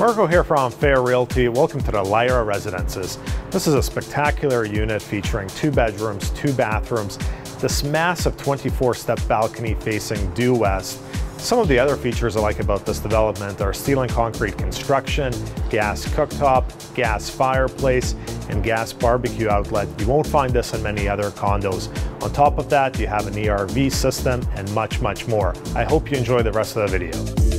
Marko here from Fair Realty. Welcome to the Lyra Residences. This is a spectacular unit featuring two bedrooms, two bathrooms, this massive 24-step balcony facing due west. Some of the other features I like about this development are steel and concrete construction, gas cooktop, gas fireplace, and gas barbecue outlet. You won't find this in many other condos. On top of that, you have an ERV system and much, much more. I hope you enjoy the rest of the video.